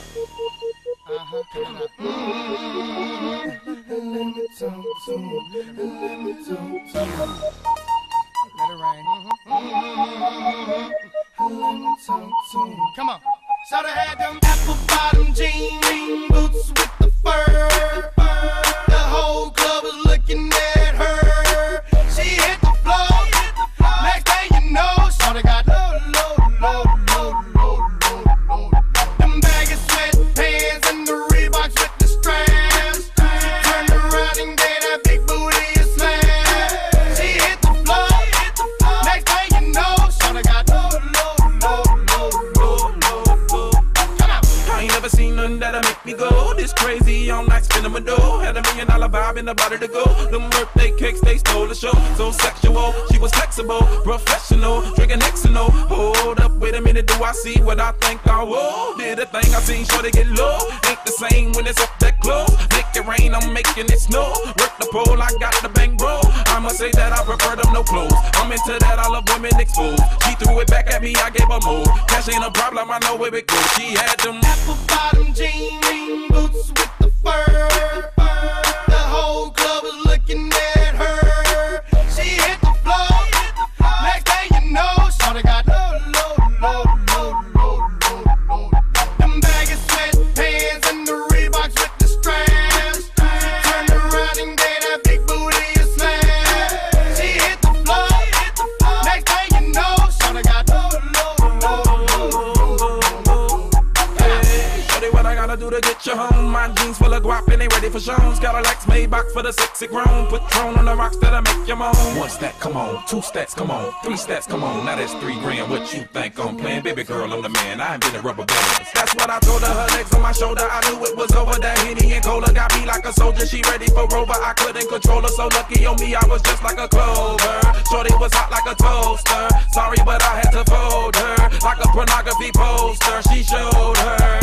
Come on. Let it rain. Come on. So they had them apple bottom jean boots with go this crazy. I'm like spinning my dough. Had a million dollar vibe in the body to go. Them birthday cakes, they stole the show. So sexual, she was flexible, professional, drinking Xano. Hold up, wait a minute, do I see what I think I will? Did a thing I seen, sure they get low. Ain't the same when it's up that close. Make it rain, I'm making it snow. Work the pole, I got the bang bro. I must say that I prefer them no clothes. I'm into that, I love women exposed. She threw it back at me, I gave her more. Cash ain't a problem, I know where it goes. She had them to get you home? My jeans full of guap and they ready for shows. Got Cadillacs made back for the sexy grown. Patron on the rocks that'll make you moan. One stat, come on. Two stats, come on. Three stats, come on. Now that's three grand. What you think I'm playing? Baby girl, I'm the man. I ain't been a rubber band. That's what I told her. Her legs on my shoulder. I knew it was over. That Henny and Cola got me like a soldier. She ready for Rover. I couldn't control her. So lucky on me, I was just like a clover. Shorty was hot like a toaster. Sorry, but I had to fold her. Like a pornography poster. She showed her.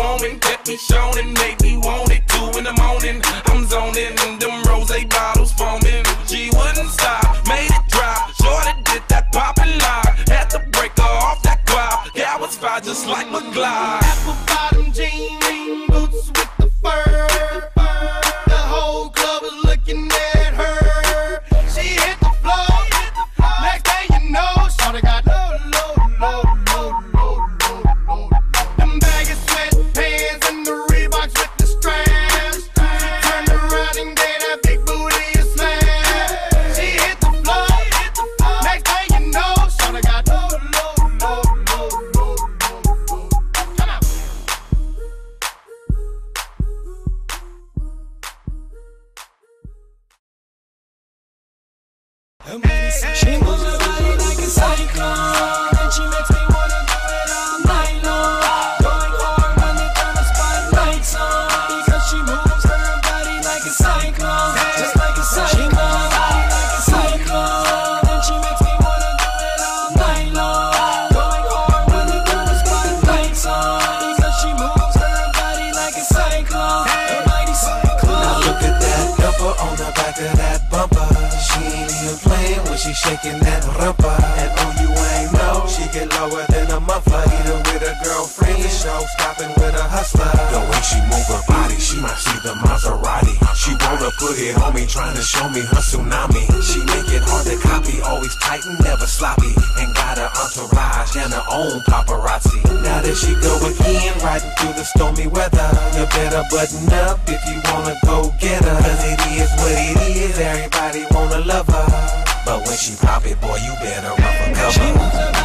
Sexy woman, kept me shown and made me want it. Two in the morning, I'm zoning, them rose bottles foaming. She shaking that rumpa. And oh, you ain't know, she get lower than a muffler. Either with a girlfriend, the show stopping with a hustler. The way she move her body, she might see the Maserati. She wanna put it on me, trying to show me her tsunami. She make it hard to copy, always tight and never sloppy. And got her entourage and her own paparazzi. Now that she go again, riding through the stormy weather. You better button up if you wanna go get her. Cause it is what it is, everybody wanna she pop it, boy, you better run for cover.